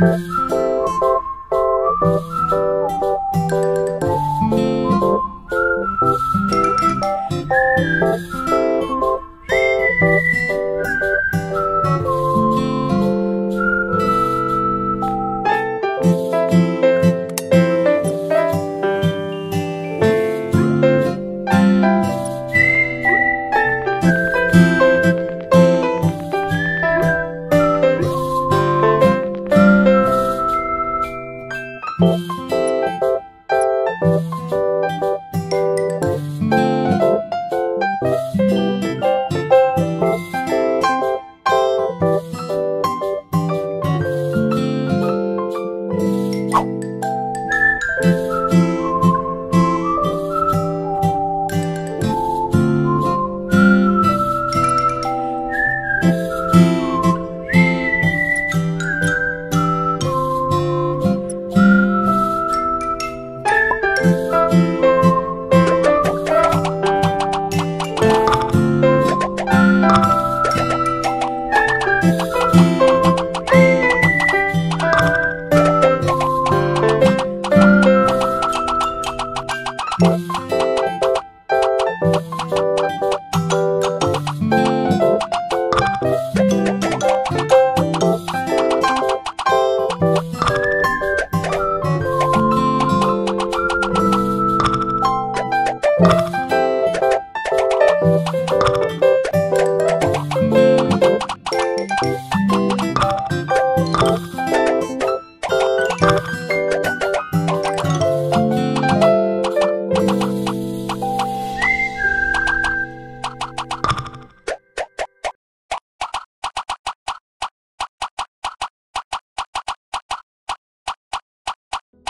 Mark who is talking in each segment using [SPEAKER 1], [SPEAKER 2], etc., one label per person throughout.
[SPEAKER 1] 嗯。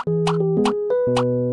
[SPEAKER 1] Thank you.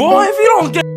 [SPEAKER 1] bom, hein, é,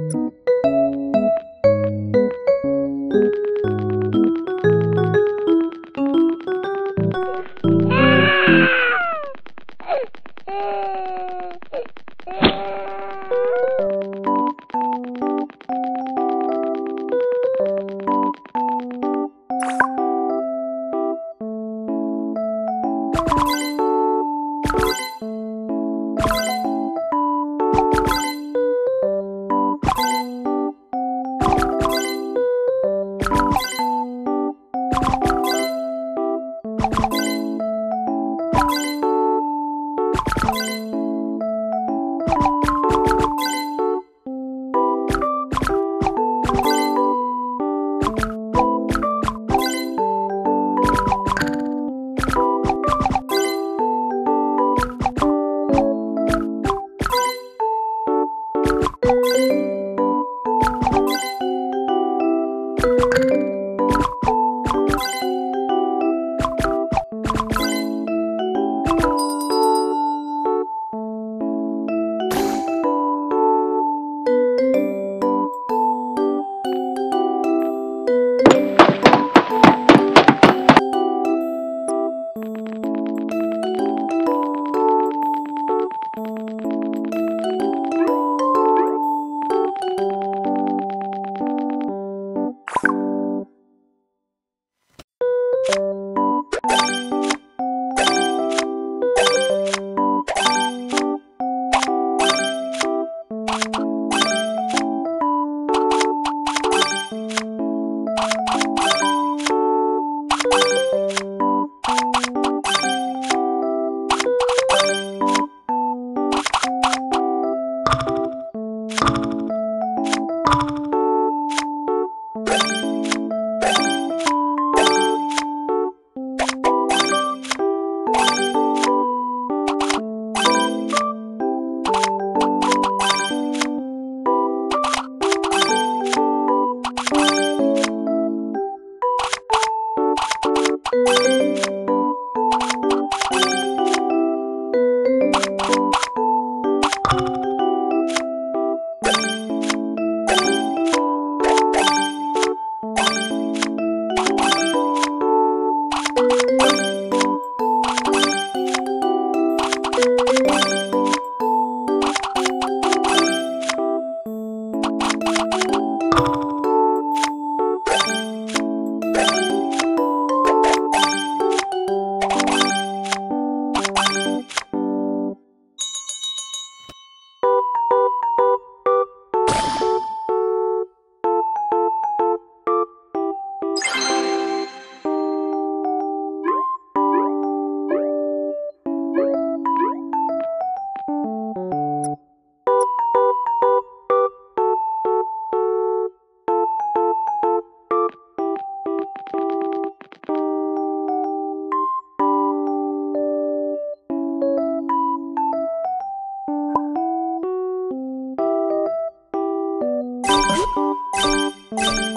[SPEAKER 1] you